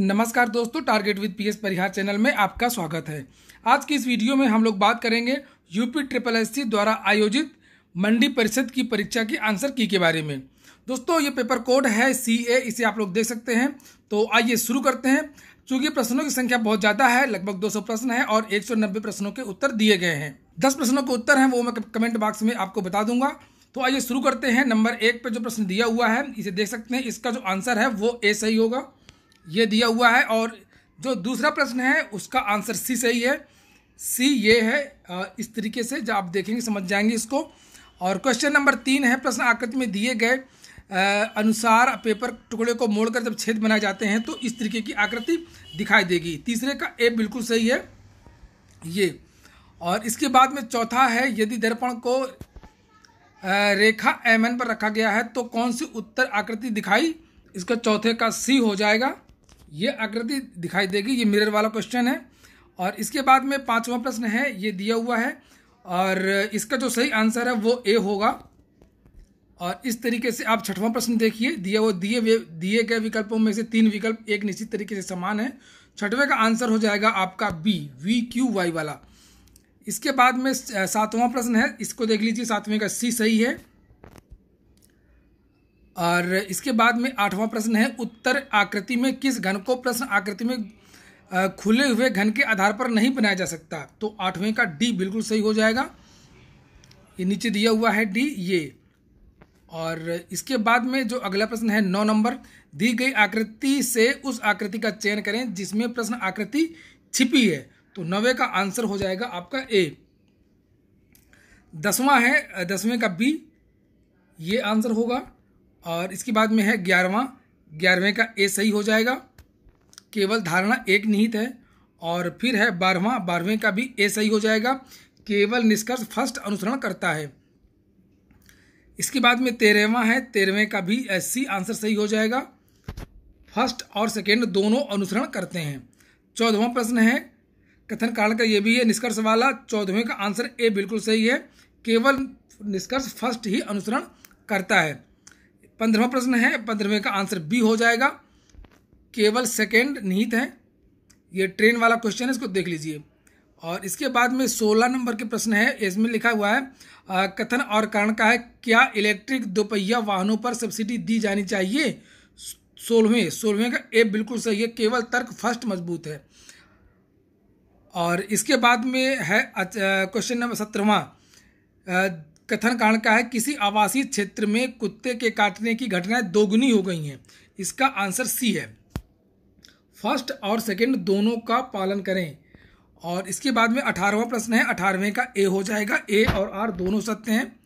नमस्कार दोस्तों target with PS Parihar channel में आपका स्वागत है। आज की इस वीडियो में हम लोग बात करेंगे यूपी ट्रिपल एससी द्वारा आयोजित मंडी परिषद की परीक्षा की आंसर की के बारे में। दोस्तों, ये पेपर कोड है सी ए इसे आप लोग देख सकते हैं। तो आइए शुरू करते हैं। चूँकि प्रश्नों की संख्या बहुत ज़्यादा है, लगभग 200 प्रश्न है और 190 प्रश्नों के उत्तर दिए गए हैं। 10 प्रश्नों के उत्तर हैं, वो मैं कमेंट बॉक्स में आपको बता दूँगा। तो आइए शुरू करते हैं। नंबर एक पे जो प्रश्न दिया हुआ है, इसे देख सकते हैं। इसका जो आंसर है, वो ए सही होगा। ये दिया हुआ है और जो दूसरा प्रश्न है, उसका आंसर सी सही है सी ये है इस तरीके से जब आप देखेंगे, समझ जाएँगे इसको। और क्वेश्चन नंबर तीन है, प्रश्न आकृति में दिए गए अनुसार पेपर टुकड़े को मोड़कर जब छेद बनाए जाते हैं तो इस तरीके की आकृति दिखाई देगी। तीसरे का ए बिल्कुल सही है, ये। और इसके बाद में चौथा है, यदि दर्पण को रेखा एम एन पर रखा गया है तो कौन सी उत्तर आकृति दिखाई? इसका चौथे का सी हो जाएगा। ये आकृति दिखाई देगी, ये मिरर वाला क्वेश्चन है। और इसके बाद में पांचवा प्रश्न है, ये दिया हुआ है। और इसका जो सही आंसर है, वो ए होगा। और इस तरीके से आप छठवां प्रश्न देखिए, दिया वो दिए दिए गए विकल्पों में से तीन विकल्प एक निश्चित तरीके से समान है। छठवें का आंसर हो जाएगा आपका बी वी क्यू वाई वाला। इसके बाद में सातवां प्रश्न है, इसको देख लीजिए, सातवें का सी सही है। और इसके बाद में आठवां प्रश्न है, उत्तर आकृति में किस घन को प्रश्न आकृति में खुले हुए घन के आधार पर नहीं बनाया जा सकता? तो आठवें का डी बिल्कुल सही हो जाएगा। ये नीचे दिया हुआ है डी, ये। और इसके बाद में जो अगला प्रश्न है, नौ नंबर, दी गई आकृति से उस आकृति का चयन करें जिसमें प्रश्न आकृति छिपी है। तो नवे का आंसर हो जाएगा आपका ए। दसवां है, दसवें का बी। ये आंसर होगा। और इसके बाद में है ग्यारहवा। ग्यारहवें का ए सही हो जाएगा। केवल धारणा एक निहित है और फिर है बारहवा। बारहवें का भी ए सही हो जाएगा। केवल निष्कर्ष फ़र्स्ट अनुसरण करता है। इसके बाद में तेरहवा है। तेरहवें का भी एस सी आंसर सही हो जाएगा। फ़र्स्ट और सेकेंड दोनों अनुसरण करते हैं। चौदहवा प्रश्न है। कथन कारण का ये भी है निष्कर्ष वाला। चौदहवें का आंसर ए बिल्कुल सही है। केवल निष्कर्ष फ़र्स्ट ही अनुसरण करता है। पंद्रहवा प्रश्न है पंद्रहवें का आंसर बी हो जाएगा। केवल सेकेंड निहित है। ये ट्रेन वाला क्वेश्चन है इसको देख लीजिए। और इसके बाद में सोलह नंबर के प्रश्न है इसमें लिखा हुआ है आ, कथन और कारण का है क्या इलेक्ट्रिक दोपहिया वाहनों पर सब्सिडी दी जानी चाहिए? सोलहवें सोलहवें का ए बिल्कुल सही है केवल तर्क फ़र्स्ट मज़बूत है। और इसके बाद में है क्वेश्चन नंबर सत्रहवा। कथन कारण का है, किसी आवासीय क्षेत्र में कुत्ते के काटने की घटनाएँ दोगुनी हो गई हैं। इसका आंसर सी है। फ़र्स्ट और सेकंड दोनों का पालन करें। और इसके बाद में अठारहवा प्रश्न है, अठारहवें का ए हो जाएगा। ए और आर दोनों सत्य हैं।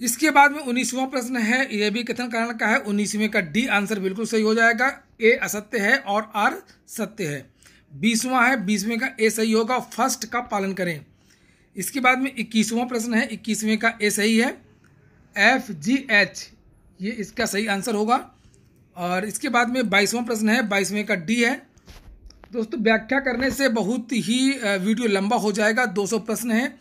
इसके बाद में उन्नीसवां प्रश्न है, यह भी कथन कारण का है, उन्नीसवें का डी आंसर बिल्कुल सही हो जाएगा। ए असत्य है और आर सत्य है। बीसवां है, बीसवें का ए सही होगा। फ़र्स्ट का पालन करें। इसके बाद में इक्कीसवां प्रश्न है, इक्कीसवें का ए सही है? एफ़ जी एच ये इसका सही आंसर होगा। और इसके बाद में बाईसवां प्रश्न है, बाईसवें का डी है। दोस्तों, व्याख्या करने से बहुत ही वीडियो लंबा हो जाएगा 200 प्रश्न है,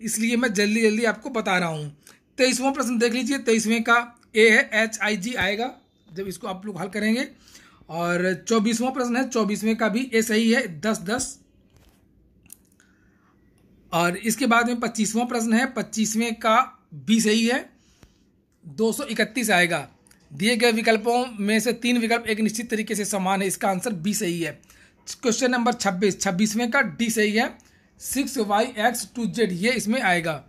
इसलिए मैं जल्दी जल्दी आपको बता रहा हूँ। तेईसवां प्रश्न देख लीजिए, तेईसवें का ए है एच आई जी आएगा, जब इसको आप लोग हल करेंगे। और चौबीसवां प्रश्न है, चौबीसवें का भी ए सही है, दस दस। और इसके बाद में पच्चीसवां प्रश्न है, पच्चीसवें का बी सही है। दो सौ इकतीस आएगा। दिए गए विकल्पों में से तीन विकल्प एक निश्चित तरीके से समान है, इसका आंसर बी सही है। क्वेश्चन नंबर छब्बीस, छब्बीसवें का डी सही है। Six Y X two Z, ये इसमें आएगा।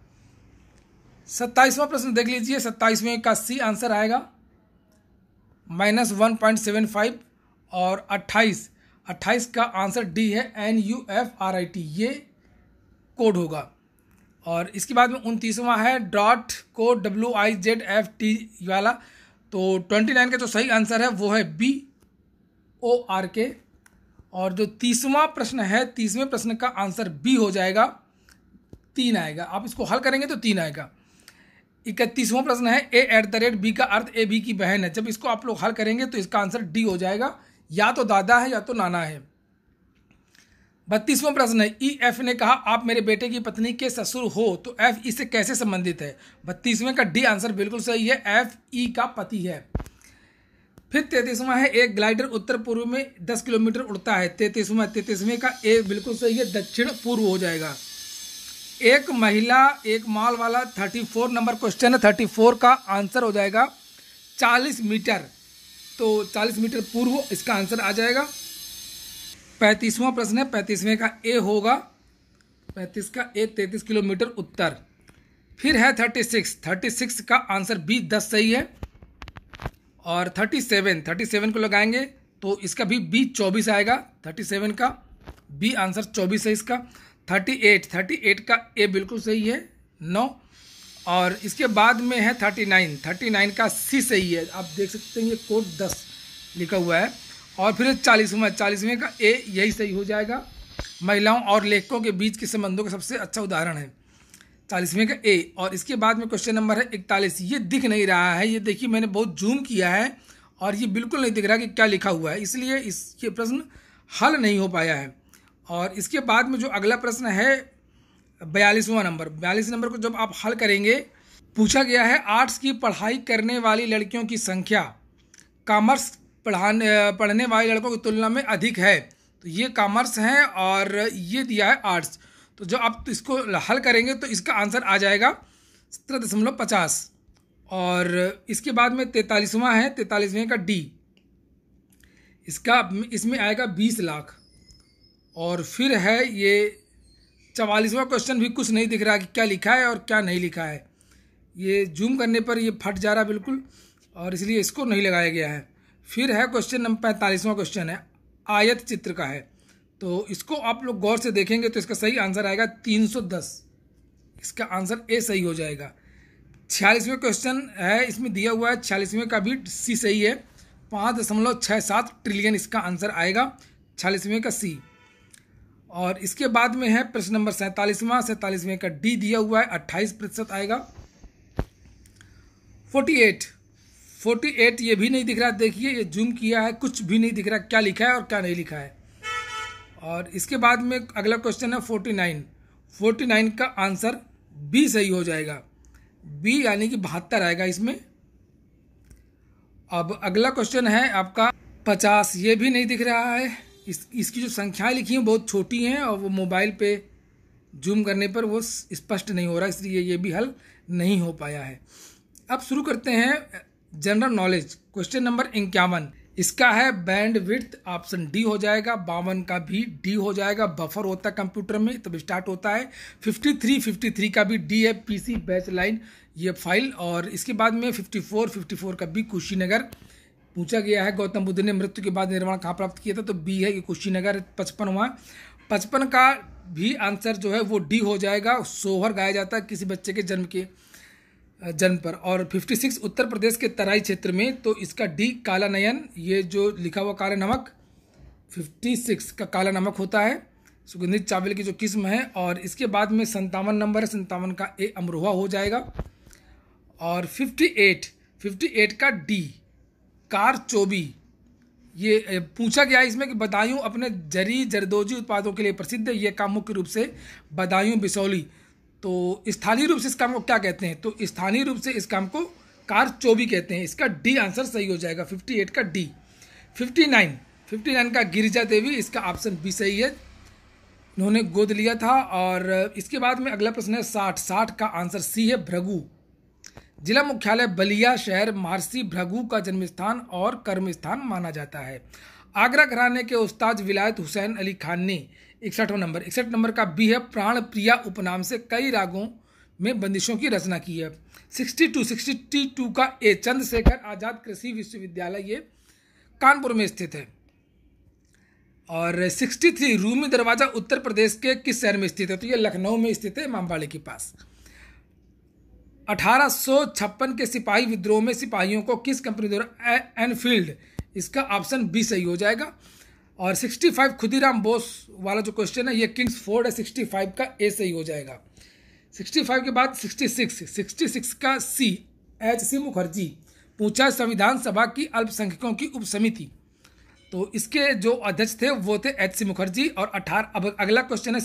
सत्ताईसवां प्रश्न देख लीजिए, सत्ताईसवें का सी आंसर आएगा। Minus one point seven five और अट्ठाईस। अट्ठाईस का आंसर डी है, N U F R I T, ये कोड होगा। और इसके बाद में उनतीसवां है डॉट को W I Z F T वाला। तो ट्वेंटी नाइन का जो सही आंसर है वो है बी, ओ, आर, के। और जो तीसवां प्रश्न है, तीसवें प्रश्न का आंसर बी हो जाएगा। तीन आएगा। आप इसको हल करेंगे तो तीन आएगा। इकतीसवां प्रश्न है, A at the rate B का अर्थ ए बी की बहन है। जब इसको आप लोग हल करेंगे तो इसका आंसर डी हो जाएगा। या तो दादा है या तो नाना है। बत्तीसवां प्रश्न है, ई एफ़ ने कहा, आप मेरे बेटे की पत्नी के ससुर हो तो एफ़ ई से कैसे संबंधित है? बत्तीसवें का डी आंसर बिल्कुल सही है, एफ़ ई का पति है। फिर तैतीसवां है, एक ग्लाइडर उत्तर पूर्व में दस किलोमीटर उड़ता है, तैतीसवां, तैतीसवें का ए बिल्कुल सही है, दक्षिण पूर्व हो जाएगा। एक महिला, एक माल वाला, थर्टी फोर नंबर क्वेश्चन है, थर्टी फोर का आंसर हो जाएगा, चालीस मीटर। तो चालीस मीटर पूर्व इसका आंसर आ जाएगा। पैंतीसवां प्रश्न है, पैंतीसवें का ए होगा। पैंतीस का ए तैंतीस किलोमीटर उत्तर। फिर है थर्टी सिक्स थर्टी सिक्स का आंसर बी दस सही है। और थर्टी सेवन थर्टी सेवन को लगाएँगे तो इसका भी बी चौबीस आएगा। थर्टी सेवन का बी आंसर चौबीस है इसका। थर्टी एट थर्टी एट का ए बिल्कुल सही है। नौ। और इसके बाद में है थर्टी नाइन थर्टी नाइन का सी सही है। आप देख सकते हैं ये कोड दस लिखा हुआ है। और फिर चालीसवें चालीसवें का ए यही सही हो जाएगा। महिलाओं और लेखकों के बीच के संबंधों का सबसे अच्छा उदाहरण है। चालीसवें का ए और इसके बाद में क्वेश्चन नंबर है इकतालीस। ये दिख नहीं रहा है, ये देखिए मैंने बहुत जूम किया है और ये बिल्कुल नहीं दिख रहा कि क्या लिखा हुआ है, इसलिए इस ये प्रश्न हल नहीं हो पाया है। और इसके बाद में जो अगला प्रश्न है, बयालीसवां नंबर। बयालीस नंबर को जब आप हल करेंगे, पूछा गया है, आर्ट्स की पढ़ाई करने वाली लड़कियों की संख्या, कॉमर्स पढ़ाने, पढ़ने वाले लड़कों की तुलना में अधिक है। तो ये कॉमर्स है और ये दिया है आर्ट्स। तो जो आप तो इसको हल करेंगे तो इसका आंसर आ जाएगा सत्रह दशमलव पचास। और इसके बाद में तैतालीसवां है, तैतालीसवें का डी इसका इसमें आएगा बीस लाख। और फिर है ये चवालीसवां क्वेश्चन भी कुछ नहीं दिख रहा कि क्या लिखा है और क्या नहीं लिखा है। ये जूम करने पर ये फट जा रहा बिल्कुल और इसलिए इसको नहीं लगाया गया है। फिर है क्वेश्चन नंबर पैंतालीसवां क्वेश्चन है, आयत चित्र का है। तो इसको आप लोग गौर से देखेंगे तो इसका सही आंसर आएगा 310 इसका आंसर ए सही हो जाएगा। छियालीसवें क्वेश्चन है, इसमें दिया हुआ है, छियालीसवें का भी सी सही है। पाँच दशमलव छः सात ट्रिलियन इसका आंसर आएगा, छियालीसवें का सी और इसके बाद में है प्रश्न नंबर सैंतालीसवां, सैंतालीसवें का डी दिया हुआ है, अट्ठाईस प्रतिशत आएगा। फोर्टी एट फोर्टी एट ये भी नहीं दिख रहा। देखिए, ये जूम किया है, कुछ भी नहीं दिख रहा क्या लिखा है और क्या नहीं लिखा है। और इसके बाद में अगला क्वेश्चन है फोर्टी नाइन। फोर्टी नाइन का आंसर बी सही हो जाएगा। बी यानी कि बहत्तर आएगा इसमें। अब अगला क्वेश्चन है आपका पचास। ये भी नहीं दिख रहा है। इस, इसकी जो संख्याएँ लिखी हैं बहुत छोटी हैं और वो मोबाइल पे जूम करने पर वो स्पष्ट नहीं हो रहा, इसलिए ये भी हल नहीं हो पाया है। अब शुरू करते हैं जनरल नॉलेज क्वेश्चन नंबर इक्यावन। इसका है बैंड विथ ऑप्शन डी हो जाएगा, बावन का भी डी हो जाएगा बफर होता है कंप्यूटर में, तब स्टार्ट होता है। 53 53 का भी डी है पीसी बैच लाइन ये फ़ाइल और इसके बाद में 54 54 का भी कुशीनगर। पूछा गया है, गौतम बुद्ध ने मृत्यु के बाद निर्माण कहाँ प्राप्त किया था तो बी है कि कुशीनगर पचपन हुआ पचपन का भी आंसर जो है वो डी हो जाएगा, सोहर गाया जाता है किसी बच्चे के जन्म के। जन्म पर। और 56 उत्तर प्रदेश के तराई क्षेत्र में तो इसका डी काला नयन ये जो लिखा हुआ काला नमक 56 का काला नमक होता है, सुगंधित चावल की जो किस्म है, और इसके बाद में संतावन नंबर है संतावन का ए अमरोहा हो जाएगा। और 58 58 का डी, कार चोबी, ये पूछा गया इसमें कि बदायूं अपने जरी जरदोजी उत्पादों के लिए प्रसिद्ध है, ये काम मुख्य रूप से बदायूं बिसौली। तो स्थानीय रूप से इस काम को क्या कहते हैं? तो स्थानीय रूप से इस काम को कार चौबी कहते हैं। इसका डी आंसर सही हो जाएगा। फिफ्टी एट का D fifty nine fifty nine का गिरिजा देवी, इसका ऑप्शन बी सही है। उन्होंने गोद लिया था और इसके बाद में अगला प्रश्न है साठ। साठ का आंसर सी है भ्रगु जिला मुख्यालय बलिया शहर महर्षि भ्रगु का जन्म स्थान और कर्म स्थान माना जाता है। आगरा घराने के उस्ताद विलायत हुसैन अली खान ने इकसठवा नंबर। इकसठ नंबर का बी है, प्राण प्रिया उपनाम से कई रागों में बंदिशों की रचना की है। सिक्सटी टू सिक्सटी टू का ए चंद्रशेखर आज़ाद कृषि विश्वविद्यालय, ये कानपुर में स्थित है। और सिक्सटी थ्री, रूमी दरवाज़ा उत्तर प्रदेश के किस शहर में स्थित है? तो ये लखनऊ में स्थित है इमामबाड़ी के पास। अठारह सौ छप्पन के सिपाही विद्रोह में सिपाहियों को किस कंपनी द्वारा एनफील्ड? इसका ऑप्शन बी सही हो जाएगा। और 65 खुदीराम बोस वाला जो क्वेश्चन है, ये किंग्स फोर्ड है 65 का ए सही हो जाएगा। 65 के बाद 66 66 का सी एच सी मुखर्जी, पूछा संविधान सभा की अल्पसंख्यकों की उप समिति तो इसके जो अध्यक्ष थे, वो थे एच सी मुखर्जी और अठारह अब अगला क्वेश्चन है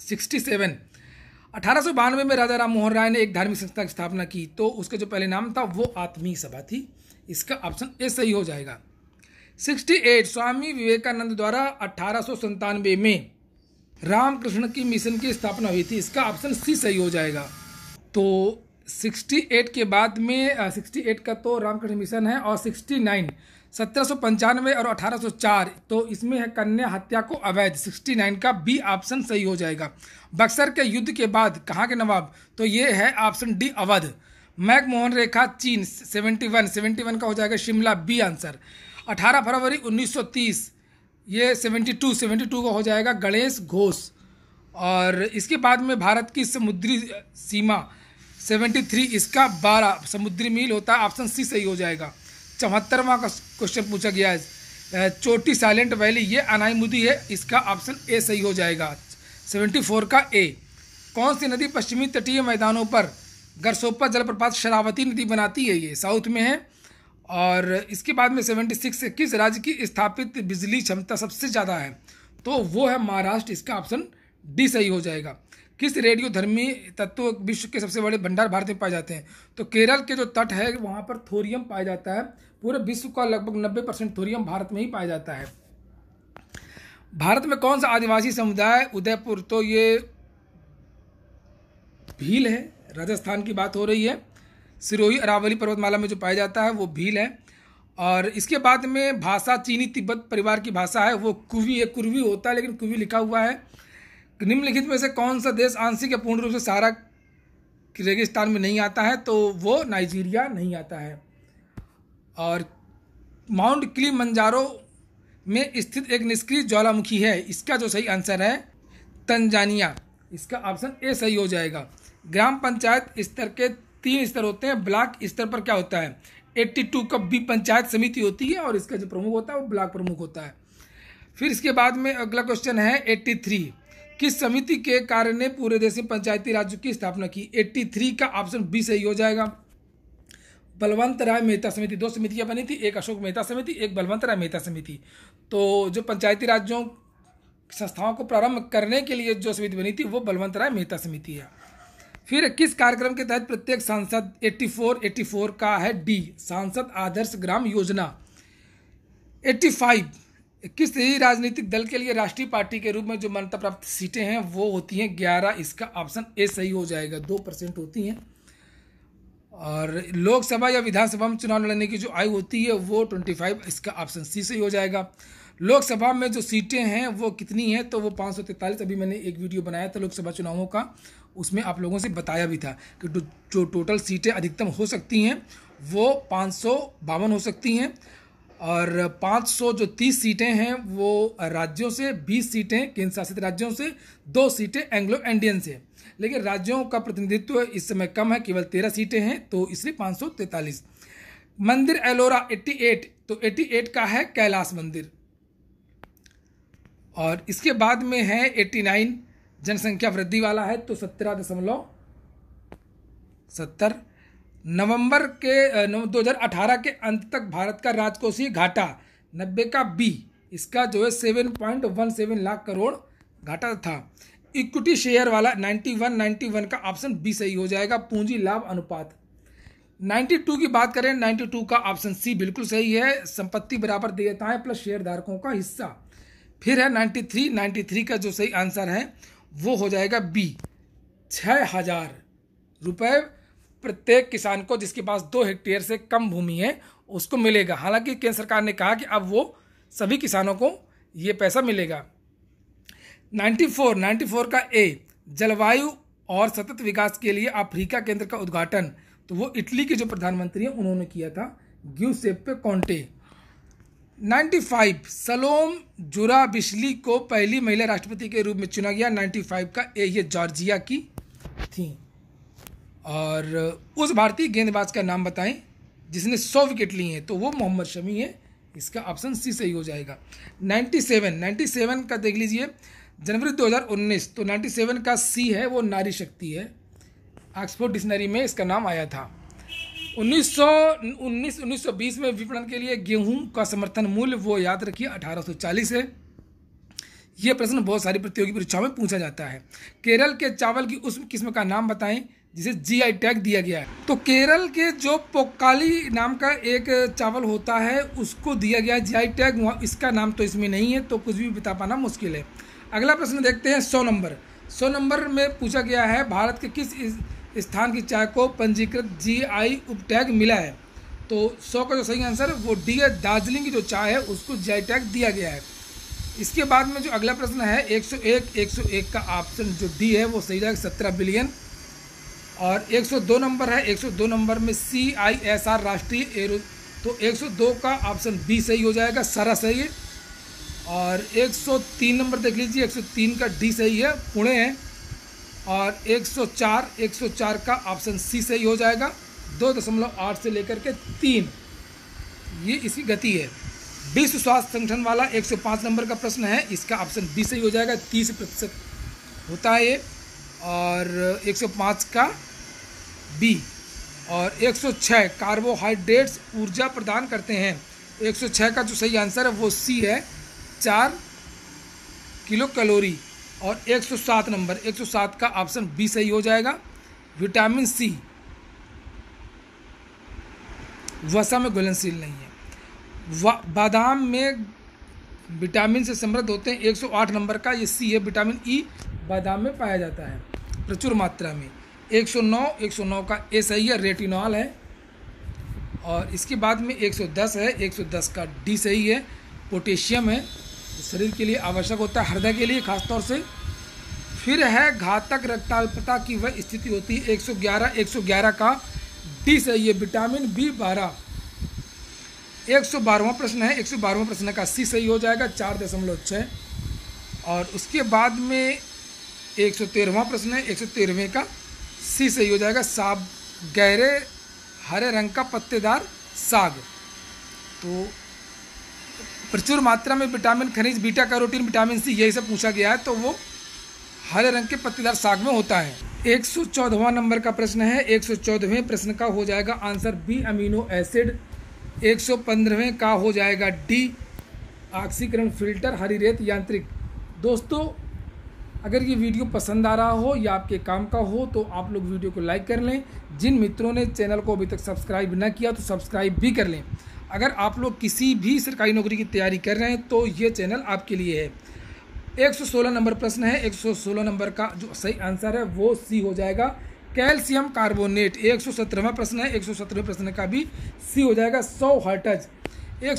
सिक्सटी सेवन अठारह में राजा राम मोहन राय ने एक धार्मिक संस्था की स्थापना की तो उसका जो पहले नाम था, वो आत्मीय सभा थी। इसका ऑप्शन ए सही हो जाएगा। 68 स्वामी विवेकानंद द्वारा अठारह में रामकृष्ण की मिशन की स्थापना हुई थी। इसका ऑप्शन सी सही हो जाएगा। तो 68 के बाद में 68 का तो रामकृष्ण मिशन है और 69 सत्रह और 1804 तो इसमें है कन्या हत्या को अवैध। 69 का बी ऑप्शन सही हो जाएगा। बक्सर के युद्ध के बाद, कहाँ के नवाब? तो ये है ऑप्शन डी अवध। मैकमोहन रेखा, चीन। 71 71 का हो जाएगा शिमला। बी आंसर 18 फरवरी 1930 ये 72 72 का हो जाएगा गणेश घोष। और इसके बाद में भारत की समुद्री सीमा 73 इसका 12 समुद्री मील होता है, ऑप्शन सी सही हो जाएगा। चौहत्तरवा का क्वेश्चन पूछा गया है। चोटी साइलेंट वैली, ये अनाईमुदी है, इसका ऑप्शन ए सही हो जाएगा। 74 का ए, कौन सी नदी पश्चिमी तटीय मैदानों पर गरसोपा जलप्रपात शरावती नदी बनाती है? ये साउथ में है और इसके बाद में 76 से किस राज्य की स्थापित बिजली क्षमता सबसे ज़्यादा है तो वो है महाराष्ट्र। इसका ऑप्शन डी सही हो जाएगा। किस रेडियो धर्मी तत्व विश्व के सबसे बड़े भंडार भारत में पाए जाते हैं? तो केरल के जो तट है, वहाँ पर थोरियम पाया जाता है। पूरे विश्व का लगभग नब्बे परसेंट थोरियम भारत में ही पाया जाता है। भारत में कौन सा आदिवासी समुदाय, उदयपुर तो ये भील है, राजस्थान की बात हो रही है। सिरोही अरावली पर्वतमाला में जो पाया जाता है, वो भील है। और इसके बाद में भाषा चीनी तिब्बत परिवार की भाषा है, वो कुवी है कुर्वी होता है, लेकिन कुवी लिखा हुआ है। निम्नलिखित में से कौन सा देश आंशिक या पूर्ण रूप से सारा रेगिस्तान में नहीं आता है तो वो नाइजीरिया नहीं आता है। और माउंट क्ली मंजारो में स्थित एक निष्क्रिय ज्वालामुखी है, इसका जो सही आंसर है, तंजानिया। इसका ऑप्शन ए सही हो जाएगा। ग्राम पंचायत स्तर के तीन स्तर होते हैं, ब्लॉक स्तर पर क्या होता है? 82 का बी पंचायत समिति होती है और इसका जो प्रमुख होता है, वो ब्लॉक प्रमुख होता है। फिर इसके बाद में अगला क्वेश्चन है 83 किस समिति के कार्य ने पूरे देश में पंचायती राज्य की स्थापना की? 83 का ऑप्शन बी सही हो जाएगा। बलवंत राय मेहता समिति, दो समितियाँ बनी थी, एक अशोक मेहता समिति, एक बलवंत राय मेहता समिति। तो जो पंचायती राज्यों संस्थाओं को प्रारंभ करने के लिए जो समिति बनी थी, वो बलवंत राय मेहता समिति है। फिर किस कार्यक्रम के तहत प्रत्येक सांसद 84 84 का है डी, सांसद आदर्श ग्राम योजना। 85 किस राजनीतिक दल के लिए राष्ट्रीय पार्टी के रूप में जो मान्यता प्राप्त सीटें हैं, वो होती हैं ग्यारह, इसका ऑप्शन ए सही हो जाएगा, दो परसेंट होती हैं। और लोकसभा या विधानसभा में चुनाव लड़ने की जो आयु होती है, वो ट्वेंटी फाइव इसका ऑप्शन सी से ही हो जाएगा। लोकसभा में जो सीटें हैं, वो कितनी हैं तो वो पाँच सौ तैंतालीस अभी मैंने एक वीडियो बनाया था लोकसभा चुनावों का, उसमें आप लोगों से बताया भी था कि जो टोटल सीटें अधिकतम हो सकती हैं, वो पाँच सौ बावन हो सकती हैं। और 500 जो 30 सीटें हैं, वो राज्यों से 20 सीटें केंद्र शासित राज्यों से, दो सीटें एंग्लो इंडियन से। लेकिन राज्यों का प्रतिनिधित्व इस समय कम है, केवल तेरह सीटें हैं तो इसलिए पाँच सौ तैंतालीस। मंदिर एलोरा 88 तो 88 का है कैलाश मंदिर। और इसके बाद में है 89 जनसंख्या वृद्धि वाला है तो सत्रह दशमलव सत्तर। नवंबर के 2018 के अंत तक भारत का राजकोषीय घाटा नब्बे का बी, इसका जो है seven point one seven lakh crore घाटा था। इक्विटी शेयर वाला नाइन्टी वन नाइन्टी वन का ऑप्शन बी सही हो जाएगा, पूंजी लाभ अनुपात। 92 की बात करें 92 का ऑप्शन सी बिल्कुल सही है, संपत्ति बराबर देयताएँ प्लस शेयर धारकों का हिस्सा। फिर है 93 93 का जो सही आंसर है, वो हो जाएगा बी छः हज़ार रुपये प्रत्येक किसान को जिसके पास दो हेक्टेयर से कम भूमि है, उसको मिलेगा। हालाँकि केंद्र सरकार ने कहा कि अब वो सभी किसानों को ये पैसा मिलेगा। 94 94 का ए, जलवायु और सतत विकास के लिए अफ्रीका केंद्र का उद्घाटन। तो वो इटली के जो प्रधानमंत्री हैं, उन्होंने किया था, ग्यूसेप्पे कॉन्टे 95 सलोम जुरा बिशली को पहली महिला राष्ट्रपति के रूप में चुना गया। 95 का ए, ये जॉर्जिया की थी। और उस भारतीय गेंदबाज का नाम बताएँ, जिसने सौ विकेट ली हैं तो वो मोहम्मद शमी है। इसका ऑप्शन सी सही हो जाएगा। 97 97 का देख लीजिए, जनवरी 2019 तो 97 का सी है, वो नारी शक्ति है। ऑक्सफोर्ड डिक्शनरी में इसका नाम आया था। 1919 1920 में विपणन के लिए गेहूँ का समर्थन मूल्य, वो याद रखिए 1840 है। ये प्रश्न बहुत सारी प्रतियोगी परीक्षाओं में पूछा जाता है। केरल के चावल की उस किस्म का नाम बताएँ जिसे जीआई टैग दिया गया है। तो केरल के जो पोकाली नाम का एक चावल होता है, उसको दिया गया जीआई टैग इसका नाम तो इसमें नहीं है तो कुछ भी बता पाना मुश्किल है। अगला प्रश्न देखते हैं सौ नंबर। सौ नंबर में पूछा गया है, भारत के किस स्थान की चाय को पंजीकृत जीआई उपटैग मिला है? तो सौ का जो सही आंसर, वो डी है। दार्जिलिंग की जो चाय है, उसको जीआई टैग दिया गया है। इसके बाद में जो अगला प्रश्न है 101 101 का ऑप्शन जो डी है, वो सही जाएगा सत्रह बिलियन और 102 नंबर है 102 नंबर में सी आई एस आर राष्ट्रीय एरो तो 102 का ऑप्शन बी सही हो जाएगा, सारा सही है। और 103 नंबर देख लीजिए 103 का डी सही है, पुणे है। और 104 104 का ऑप्शन सी सही हो जाएगा, दो दशमलव आठ से लेकर के तीन। ये इसकी गति है। विश्व स्वास्थ्य संगठन वाला 105 नंबर का प्रश्न है, इसका ऑप्शन बी सही हो जाएगा, तीस प्रतिशत होता है। ये और 105 का बी और 106 कार्बोहाइड्रेट्स ऊर्जा प्रदान करते हैं। 106 का जो सही आंसर है वो सी है चार किलो कैलोरी और 107 नंबर। 107 का ऑप्शन बी सही हो जाएगा। Vitamin C. वसा में घुलनशील नहीं है। बादाम में विटामिन से समृद्ध होते हैं। 108 नंबर का ये सी है विटामिन ई e, बादाम में पाया जाता है। प्रचुर मात्रा में। 109 109 का ए सही है रेटिनॉल है। और इसके बाद में 110 है 110 का डी सही है, पोटेशियम है। शरीर के लिए आवश्यक होता है, हृदय के लिए खासतौर से। फिर है घातक रक्ताल्पता की वह स्थिति होती है 111 111 का डी सही है, विटामिन बी बारह। एक सौ बारहवा प्रश्न है, एक सौ बारहवा प्रश्न का सी सही हो जाएगा, चार दशमलव छः और उसके बाद में एक सौ तेरहवा प्रश्न है, एक सौ तेरहवें का सी सही हो जाएगा, साग, गहरे हरे रंग का पत्तेदार साग। तो प्रचुर मात्रा में विटामिन, खनिज, बीटा, कैरोटीन, विटामिन सी, यही सब पूछा गया है तो वो हरे रंग के पत्तेदार साग में होता है। एक सौ चौदहवा नंबर का प्रश्न है, एक सौ चौदहवें प्रश्न का हो जाएगा आंसर बी, अमीनो एसिड। एक सौ पंद्रहवें का हो जाएगा डी ऑक्सीकरण फ़िल्टर हरी रेत यांत्रिक। दोस्तों अगर ये वीडियो पसंद आ रहा हो या आपके काम का हो तो आप लोग वीडियो को लाइक कर लें। जिन मित्रों ने चैनल को अभी तक सब्सक्राइब ना किया तो सब्सक्राइब भी कर लें। अगर आप लोग किसी भी सरकारी नौकरी की तैयारी कर रहे हैं तो ये चैनल आपके लिए है। 116 नंबर प्रश्न है। 116 नंबर का जो सही आंसर है वो सी हो जाएगा। कैल्शियम कार्बोनेट, एक सौ सत्रहवा प्रश्न है। एक सौ सत्रहवें प्रश्न का भी सी हो जाएगा। सौ हर्टज। एक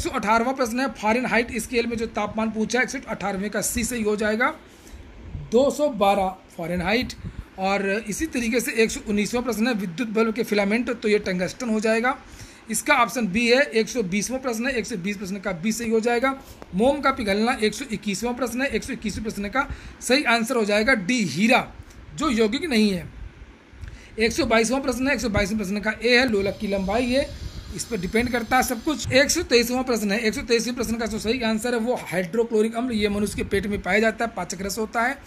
प्रश्न है। फॉरन हाइट स्केल में जो तापमान पूछा है, एक का सी सही हो जाएगा। 212 फॉरेनहाइट। और इसी तरीके से एक सौ प्रश्न है विद्युत बल्ब के फिलामेंट तो ये टंगस्टन हो जाएगा। इसका ऑप्शन बी है एक सौ प्रश्न है, एक सौ बीस प्रश्न का बी सही हो जाएगा। मोम का पिघलना एक सौ प्रश्न है, एक सौ प्रश्न का सही आंसर हो जाएगा डी, हीरा, जो यौगिक नहीं है। एक सौ प्रश्न है, एक सौ प्रश्न का ए है, लोलक की लंबाई है। इस पर डिपेंड करता है सब कुछ। एक सौ तेईसवां प्रश्न है। एक सौ तेईसवें प्रश्न का जो सही आंसर है, वो हाइड्रोक्लोरिक अम्ल, ये मनुष्य के पेट में पाया जाता है पाचक रस होता है।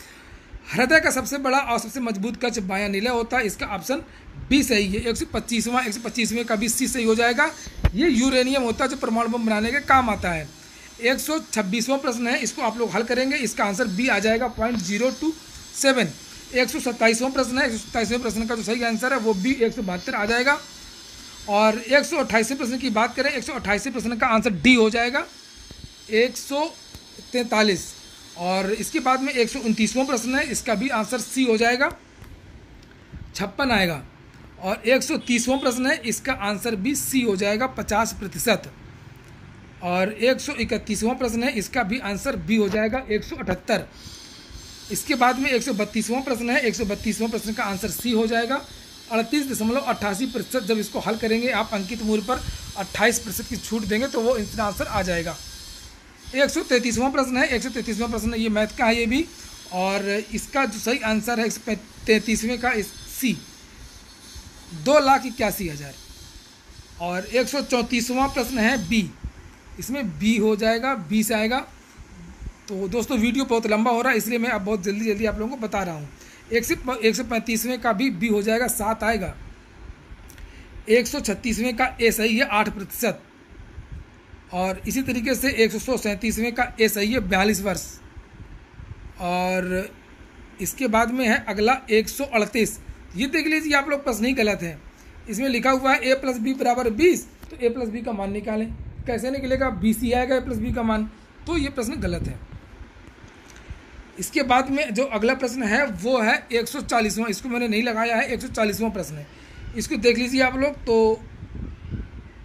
हृदय का सबसे बड़ा और सबसे मज़बूत कच बाया नीला होता है, इसका ऑप्शन बी सही है। एक सौ पच्चीसवां, एक सौ पच्चीसवें का भी सी सही हो जाएगा। ये यूरेनियम होता है जो परमाणु बम बनाने के काम आता है। एक सौ छब्बीसवां प्रश्न है, इसको आप लोग हल करेंगे, इसका आंसर बी आ जाएगा पॉइंट ज़ीरो टू सेवन। एक सौ सत्ताईसवां प्रश्न है, एक सौ सत्ताईसवें प्रश्न का जो सही आंसर है, वो बी एक सौ बहत्तर आ जाएगा। और एक सौ प्रश्न की बात करें, एक सौ प्रश्न का आंसर डी हो जाएगा, एक सौ तैंतालीस। और इसके बाद में एक सौ उनतीसवां प्रश्न है, इसका भी आंसर सी हो जाएगा, छप्पन आएगा। और एक सौ प्रश्न है, इसका आंसर भी सी हो जाएगा, पचास प्रतिशत। और एक सौ इकतीसवां प्रश्न है, इसका भी आंसर बी हो जाएगा, एक सौ अठहत्तर। इसके बाद में एक सौ बत्तीसवां प्रश्न है, एक सौ बत्तीसवां प्रश्न का आंसर सी हो जाएगा अड़तीस दशमलव अट्ठासी प्रतिशत जब इसको हल करेंगे आप अंकित मूल्य पर अट्ठाईस प्रतिशत की छूट देंगे तो वो इसका आंसर आ जाएगा। एक सौ तैंतीसवां प्रश्न है, एक सौ तैंतीसवां प्रश्न ये मैथ का है ये भी, और इसका जो सही आंसर है, एक सौ तैंतीसवें का इस सी दो लाख इक्यासी हज़ार। और एक सौ चौंतीसवां प्रश्न है बी इसमें बी हो जाएगा बी से आएगा। तो दोस्तों, वीडियो बहुत लंबा हो रहा है, इसलिए मैं अब बहुत जल्दी जल्दी आप लोगों को बता रहा हूँ। एक सौ एक सौ पैंतीसवें का भी बी हो जाएगा, सात आएगा। एक सौ छत्तीसवें का ए सही है आठ प्रतिशत। और इसी तरीके से एक सौ सैंतीसवें का ए सही है बयालीस वर्ष। और इसके बाद में है अगला एक सौ अड़तीस। ये देख लीजिए, आप लोग प्रश्न ही गलत है। इसमें लिखा हुआ है ए प्लस बी बराबर बीस तो ए प्लस बी का मान निकालें। कैसे निकलेगा? बी सी आएगा ए प्लस बी का मान। तो ये प्रश्न गलत है। इसके बाद में जो अगला प्रश्न है, वो है एक सौ इसको मैंने नहीं लगाया है, एक सौ प्रश्न है। इसको देख लीजिए आप लोग तो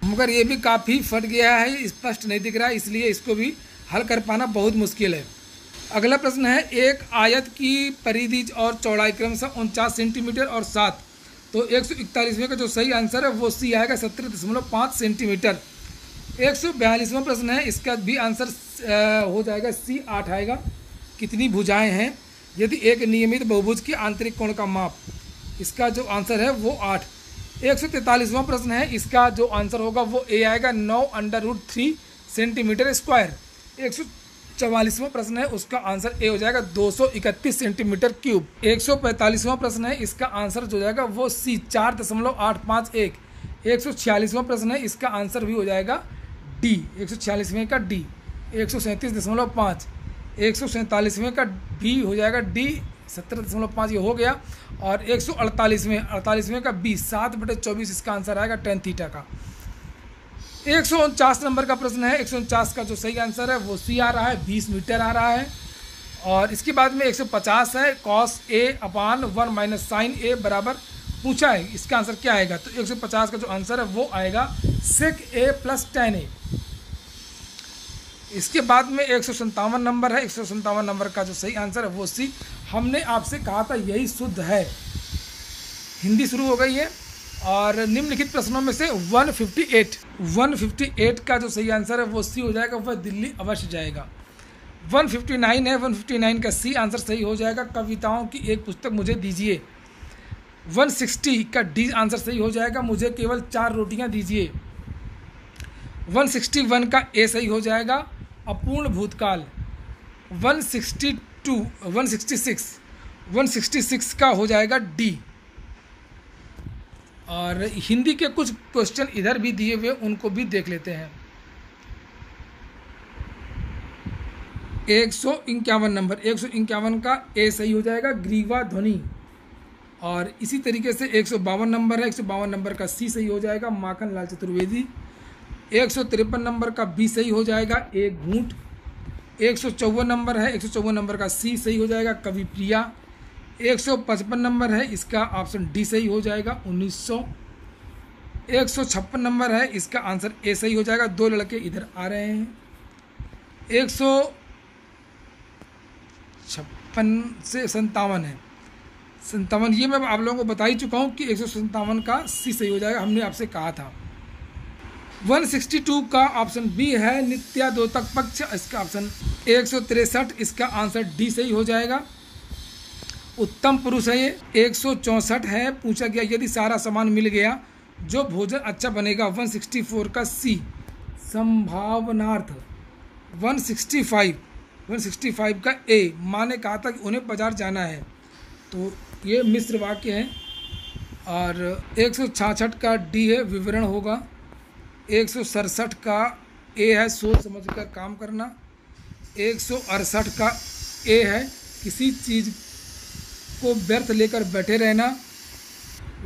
मगर ये भी काफ़ी फट गया है स्पष्ट नहीं दिख रहा है इसलिए इसको भी हल कर पाना बहुत मुश्किल है। अगला प्रश्न है, एक आयत की परिधि और चौड़ाई क्रमशः उनचास सेंटीमीटर और सात। तो एक सौ इकतालीसवें का जो सही आंसर है, वो सी आएगा सत्रह दशमलव पाँच सेंटीमीटर। एक सौ बयालीसवां प्रश्न है, इसका भी आंसर हो जाएगा, सी आठ आएगा। कितनी भुजाएँ हैं? यदि एक नियमित बहुभुज की आंतरिक कोण का माप, इसका जो आंसर है वो आठ। एक सौ तैंतालीसवां प्रश्न है, इसका जो आंसर होगा वो ए आएगा नौ under root three centimetre square. एक सौ प्रश्न है, उसका आंसर ए हो जाएगा दो सौ इकतीस सेंटीमीटर क्यूब। एक सौ पैंतालीसवां प्रश्न है, इसका आंसर जो जाएगा वो सी चार दशमलव आठ पाँच एक। एक सौ छियालीसवां प्रश्न है, इसका आंसर भी हो जाएगा डी। एक सौ छियालीसवें का डी, एक सौ सैंतीस दशमलव पाँच। एक सौ सैंतालीसवें का बी हो जाएगा। डी सत्रह दशमलव पाँच ये हो गया और एक सौ अड़तालीसवें अड़तालीसवें का बी सात बटे चौबीस इसका आंसर आएगा टेन थीटा का। एक सौ उनचास नंबर का प्रश्न है। एक सौ उनचास का जो सही आंसर है वो सी आ रहा है, बीस मीटर आ रहा है और इसके बाद में एक सौ पचास है। Cos A upon one minus sine A बराबर पूछा है। इसका आंसर क्या आएगा? तो एक सौ पचास का जो आंसर है वो आएगा सिक ए प्लस टेन ए इसके बाद में एक नंबर है, एक नंबर का जो सही आंसर है, वो सी। हमने आपसे कहा था यही शुद्ध है। हिंदी शुरू हो गई है और निम्नलिखित प्रश्नों में से 158 158 का जो सही आंसर है, वो सी हो जाएगा, वह दिल्ली अवश्य जाएगा। 159 है 159 का सी आंसर सही हो जाएगा। कविताओं की एक पुस्तक मुझे दीजिए। 160 का डी आंसर सही हो जाएगा, मुझे केवल चार रोटियाँ दीजिए। 161 का ए सही हो जाएगा अपूर्ण भूतकाल 162 166 166 का हो जाएगा डी और हिंदी के कुछ क्वेश्चन इधर भी दिए हुए, उनको भी देख लेते हैं। एक सौ इक्यावन नंबर, एक सौ इक्यावन का ए सही हो जाएगा, ग्रीवा ध्वनि। और इसी तरीके से एक सौ बावन नंबर है, एक सौ बावन नंबर का सी सही हो जाएगा माखन लाल चतुर्वेदी। एक सौ तिरपन नंबर का बी सही हो जाएगा एक घूट। एक सौ चौवन नंबर है, एक सौ चौवन नंबर का सी सही हो जाएगा, कवि प्रिया। एक सौ पचपन नंबर है, इसका ऑप्शन डी सही हो जाएगा, उन्नीस सौ। एक सौ छप्पन नंबर है, इसका आंसर ए सही हो जाएगा, दो लड़के इधर आ रहे हैं। एक सौ छप्पन से संतावन है। संतावन ये मैं आप लोगों को बता ही चुका हूँ कि एक सौ संतावन का सी सही हो जाएगा, हमने आपसे कहा था। 162 का ऑप्शन बी है, नित्या दोतक पक्ष, इसका ऑप्शन एक इसका आंसर डी सही हो जाएगा। उत्तम पुरुष है ये, एक सौ चौंसठ है, पूछा गया यदि सारा सामान मिल गया, जो भोजन अच्छा बनेगा 164 का सी। संभावनार्थ 165 165 का ए। माँ ने कहा था कि उन्हें बाज़ार जाना है। तो ये मिश्र वाक्य है, और एक का डी है, विवरण होगा। एक का ए है, सोच समझ कर काम करना। एक सौ अड़सठ का ए है, किसी चीज़ को व्यर्थ लेकर बैठे रहना।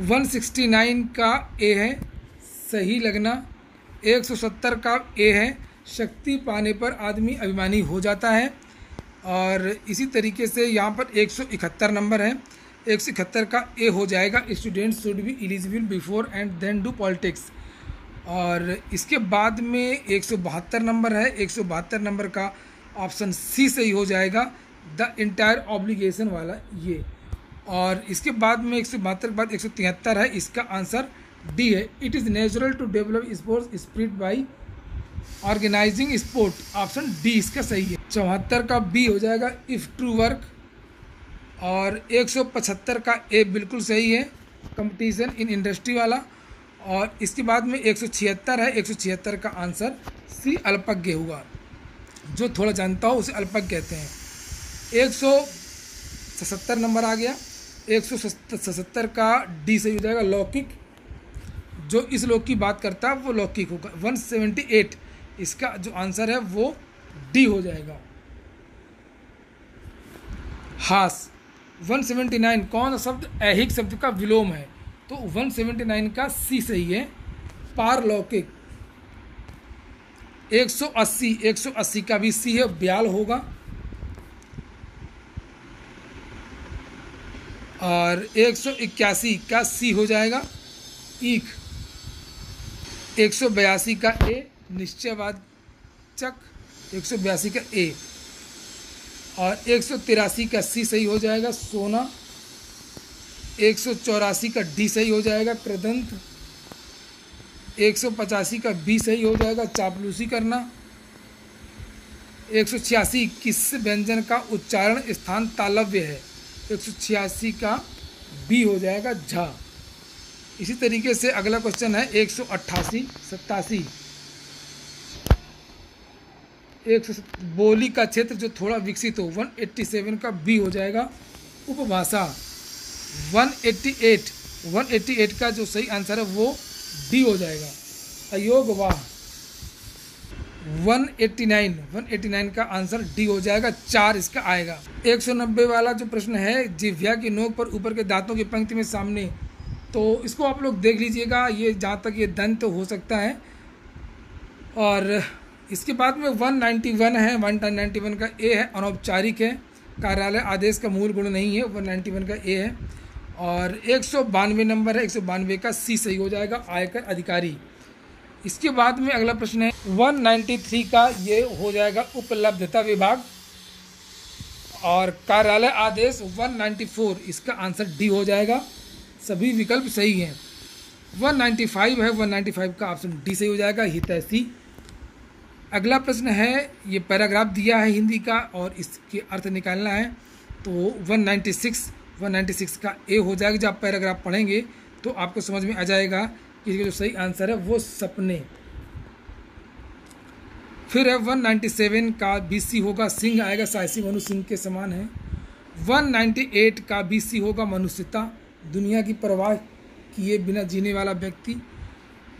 169 का ए है, सही लगना। 170 का ए है, शक्ति पाने पर आदमी अभिमानी हो जाता है। और इसी तरीके से यहाँ पर 171 नंबर है। एक सौ इकहत्तर का ए हो जाएगा, student should be eligible before and then do politics. और इसके बाद में एक सौ बहत्तर नंबर है, एक सौ बहत्तर नंबर का ऑप्शन सी सही हो जाएगा, द इंटायर ऑब्लिगेशन वाला ये। और इसके बाद में एक सौ बहत्तर के बाद एक सौ तिहत्तर है, इसका आंसर डी है। It is natural to develop sports spirit by organising sport option D इसका सही है। चौहत्तर का बी हो जाएगा इफ़ ट्रू वर्क और एक सौ पचहत्तर का ए बिल्कुल सही है कंपटीशन इन इंडस्ट्री वाला। और इसके बाद में एक सौ छिहत्तर है, एक सौ छिहत्तर का आंसर सी अल्पज्ञ हुआ। जो थोड़ा जानता हो उसे अल्पज्ञ कहते हैं। एक सौ सत्तर नंबर आ गया। एक सौ सत्तर का डी सही हो जाएगा, लौकिक। जो इस लोक की बात करता है, वो लौकिक होगा। वन सेवेंटी एट इसका जो आंसर है, वो डी हो जाएगा। हास 179 कौन सा शब्द ऐहिक शब्द का विलोम है? तो 179 का सी सही है। पारलौकिक 180 180 का भी सी है, ब्याल होगा। और 181 का सी हो जाएगा। ईख। एक सौ बयासी का ए निश्चयवाचक। एक सौ बयासी का ए और एक सौ तिरासी का सी सही हो जाएगा, सोना। एक सौ चौरासी का डी सही हो जाएगा कृदंत, एक सौ पचासी का बी सही हो जाएगा चापलूसी करना, एक सौ छियासी किस व्यंजन का उच्चारण स्थान तालव्य है, एक सौ छियासी का बी हो जाएगा झा। इसी तरीके से अगला क्वेश्चन है एक सौ अट्ठासी, सत्तासी। एक बोली का क्षेत्र जो थोड़ा विकसित हो 187 का बी हो जाएगा उपभाषा। 188 188 का जो सही आंसर है वो डी हो जाएगा। अयोग वाह। 189 189 का आंसर डी हो जाएगा, चार इसका आएगा। 190 वाला जो प्रश्न है, जिव्या की नोक पर ऊपर के दांतों की पंक्ति में सामने तो इसको आप लोग देख लीजिएगा, ये जहाँ तक ये दंत हो सकता है। और इसके बाद में 191 है 191 का ए है, अनौपचारिक है। कार्यालय आदेश का मूल गुण नहीं है 191 का ए है। और एक सौ बानवे नंबर है, एक सौ बानवे का सी सही हो जाएगा, आयकर अधिकारी। इसके बाद में अगला प्रश्न है 193 का ये हो जाएगा उपलब्धता विभाग। और कार्यालय आदेश 194 इसका आंसर डी हो जाएगा। सभी विकल्प सही हैं। 195 है 195 का ऑप्शन डी सही हो जाएगा, हितैषी। अगला प्रश्न है, ये पैराग्राफ दिया है हिंदी का और इसके अर्थ निकालना है तो 196 196 का ए हो जाएगा, जब आप पैराग्राफ पढ़ेंगे तो आपको समझ में आ जाएगा कि इसका जो सही आंसर है वो सपने। फिर है 197 का बी सी होगा, सिंह आएगा साहसी मनु सिंह के समान है। 198 का बी सी होगा, मनुष्यता, दुनिया की परवाह किए बिना जीने वाला व्यक्ति।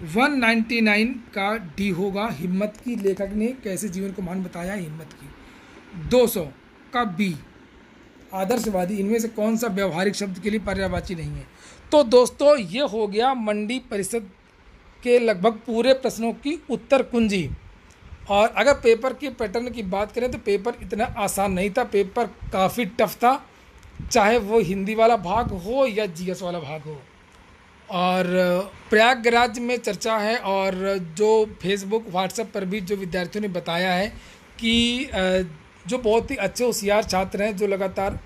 199 का डी होगा हिम्मत की। लेखक ने कैसे जीवन को मान बताया हिम्मत की? 200 का बी। आदर्शवादी, इनमें से कौन सा व्यवहारिक शब्द के लिए पर्यावाची नहीं है? तो दोस्तों, ये हो गया मंडी परिषद के लगभग पूरे प्रश्नों की उत्तर कुंजी। और अगर पेपर के पैटर्न की बात करें तो पेपर इतना आसान नहीं था। पेपर काफ़ी टफ था, चाहे वो हिंदी वाला भाग हो या जीएस वाला भाग हो। और प्रयागराज में चर्चा है और जो फेसबुक व्हाट्सएप पर भी जो विद्यार्थियों ने बताया है कि जो बहुत ही अच्छे होशियार छात्र हैं, जो लगातार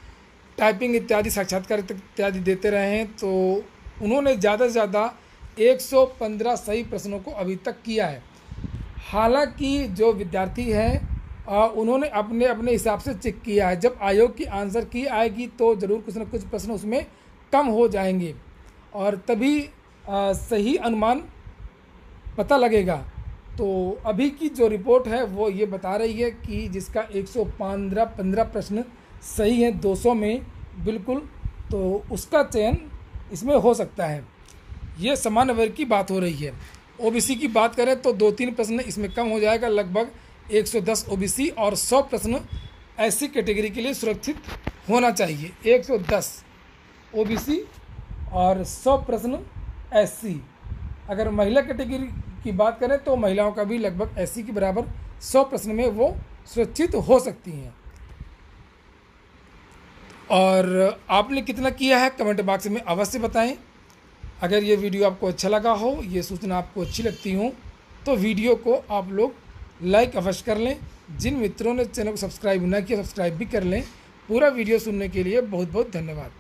टाइपिंग इत्यादि, साक्षात्कार इत्यादि देते रहे हैं तो उन्होंने ज़्यादा से ज़्यादा 115 सही प्रश्नों को अभी तक किया है। हालाँकि जो विद्यार्थी हैं उन्होंने अपने अपने हिसाब से चेक किया है। जब आयोग की आंसर की आएगी तो ज़रूर कुछ ना कुछ प्रश्न उसमें कम हो जाएँगे। और तभी आ, सही अनुमान पता लगेगा। तो अभी की जो रिपोर्ट है वो ये बता रही है कि जिसका 115 पंद्रह प्रश्न सही है 200 में बिल्कुल तो उसका चयन इसमें हो सकता है। ये समान वर्ग की बात हो रही है। ओबीसी की बात करें तो दो तीन प्रश्न इसमें कम हो जाएगा लगभग 110 ओबीसी और 100 प्रश्न ऐसी कैटेगरी के लिए सुरक्षित होना चाहिए। 110 ओबीसी और 100 प्रश्न एससी अगर महिला कैटेगरी की बात करें तो महिलाओं का भी लगभग एससी के बराबर 100 प्रश्न में वो सुरक्षित हो सकती हैं। और आपने कितना किया है, कमेंट बॉक्स में अवश्य बताएँ। अगर ये वीडियो आपको अच्छा लगा हो, ये सूचना आपको अच्छी लगती हो तो वीडियो को आप लोग लाइक अवश्य कर लें। जिन मित्रों ने चैनल को सब्सक्राइब ना किया, सब्सक्राइब भी कर लें। पूरा वीडियो सुनने के लिए बहुत बहुत धन्यवाद।